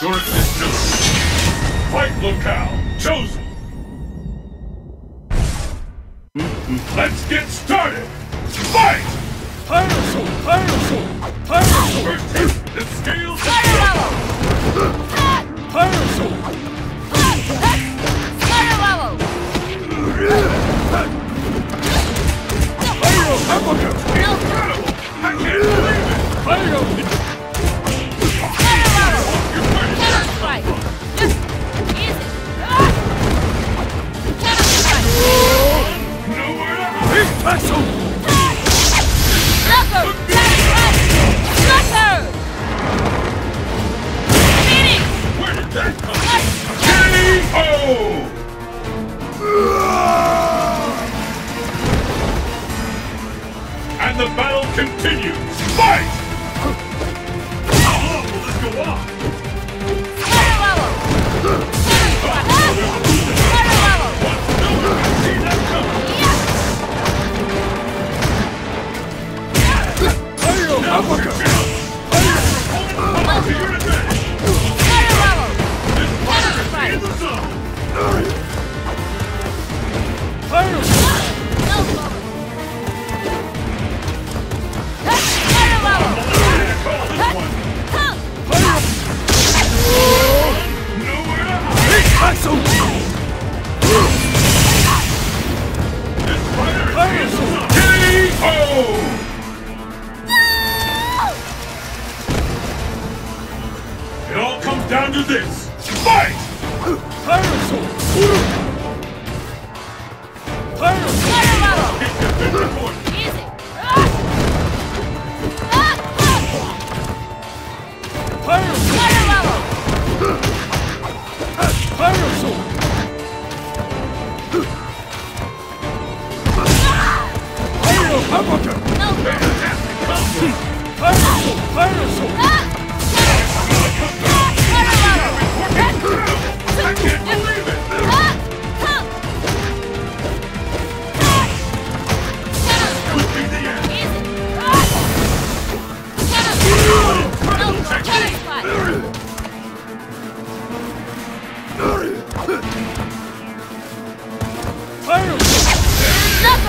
your existence. Fight locale chosen. Let's get started. Fight! Pyrosoul! Pyrosoul! Pyrosoul! First hit, the scales... Fire level! Fire level! Fire! Pyrosaur!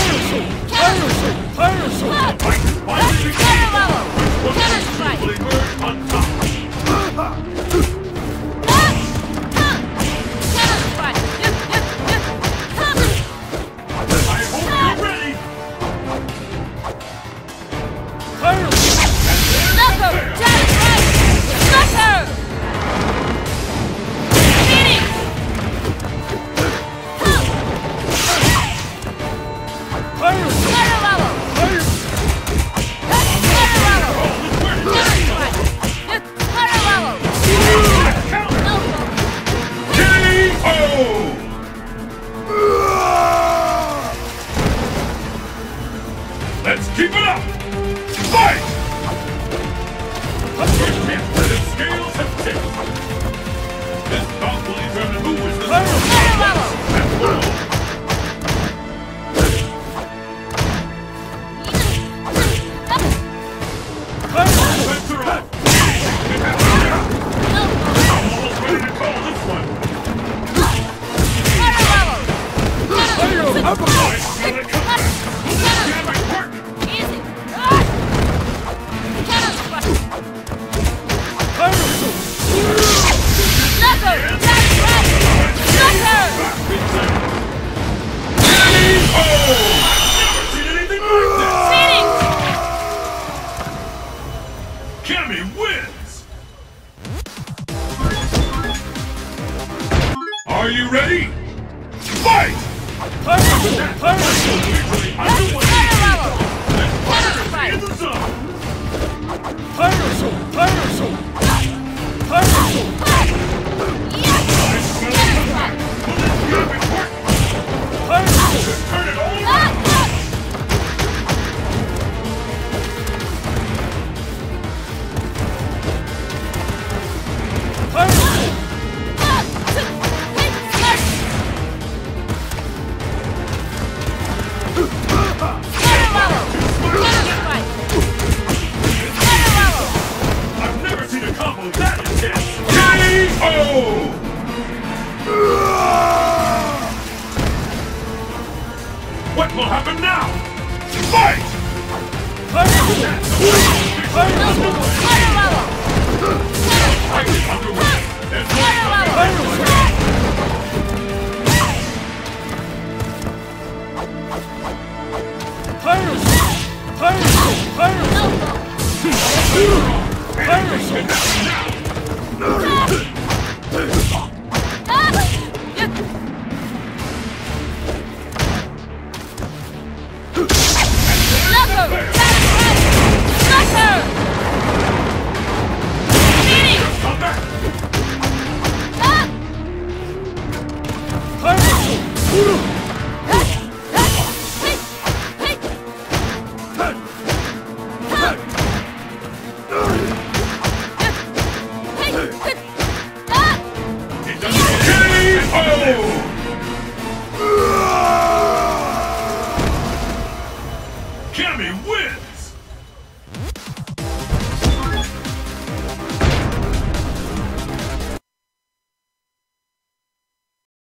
Piracy! Piracy! Piracy! Piracy! Counter level! Counter strike! Bravo! Up! Oh!